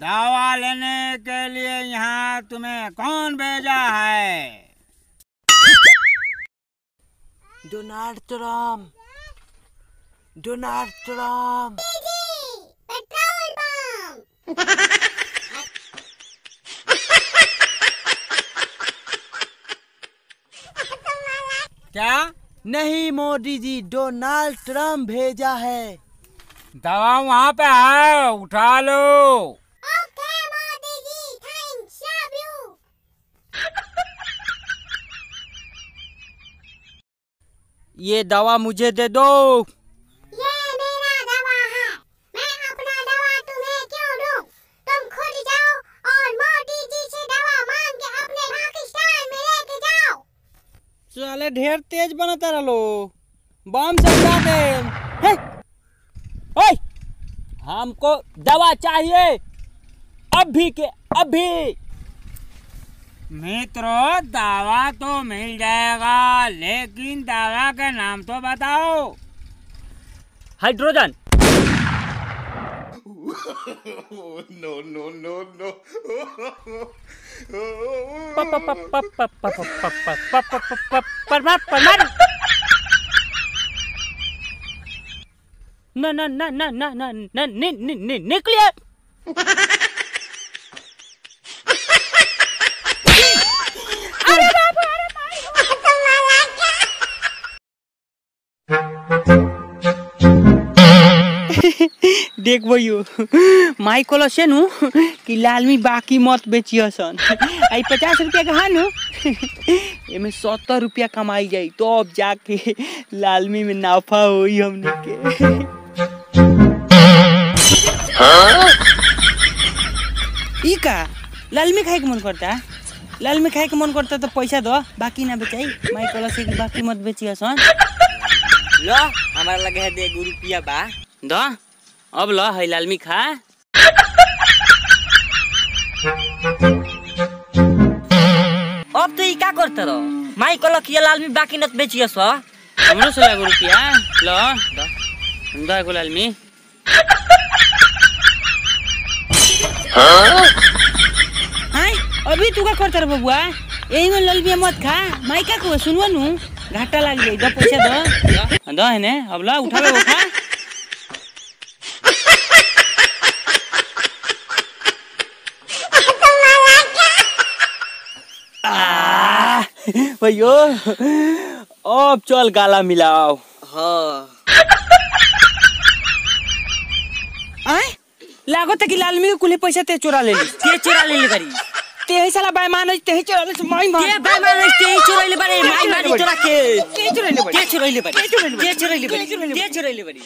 दवा लेने के लिए यहाँ तुम्हें कौन भेजा है? Donald Trump. Donald Trump. क्या? नहीं मोदी जी डोनाल्ड ट्रंप भेजा है। दवा वहाँ पे है उठा लो okay Modi ji thanks love you ये दवा मुझे दे दो। ये मेरा दवा है। मैं अपना दवा तुम्हें क्यों दूँ? तुम खुद जाओ और मोदी जी से दवा मांग के अपने पाकिस्तान में लेके जाओ। साले ढेर तेज बनता रहो बम समझा दे। ओए! हमको दवा चाहिए। अभी के अभी। मित्रों दावा तो मिल जाएगा लेकिन दावा का नाम तो बताओ hydrogen no no no no ना ना ना ना ना ना निकलिए देख भैयो माई कल से नु कि लालमी बाकी मत बेचियो सन। आई पचास रुपया कहा नु? एमे सत्तर रुपया कमाई जाई तो अब जाके लालमी में नाफा होई हमने के। ई का? लालमी खाए के मन करता? लालमी खाए के मन करता तो पैसा दो बाकी ना बेचाई। माई कल से बाकी मत बेचियो सन। लो हमारा लगे है दे रुपया बा। दो। अब ल है लालमी खा। अब तो का करते रहो? माई कहल ये लाल में बाकी नत बेचिए सो हमरो से लागो रुपया। ल द। लालमी। हाय अभी तू का करता रे बबुआ? यही में लालमी मत खा। माई का को सुनवा नु। घाटा लाग जाई द पैसा दो। द है ने अब ला उठावे वो खा। भैयो अब चल गाला मिलाओ। हाँ। लागो त कि लालमी के कुले पैसा ते चोरा ले ली के चोरा ले ले करी ते ही साला बेईमान है ते ही चोरा ले माई मार के भाई मारे के चोरा ले बारे माई मारी के के चोरा ले के? चोरा ले बारे के चोरा ले बारे? के चोरा ले बारे के चोरा ले बारे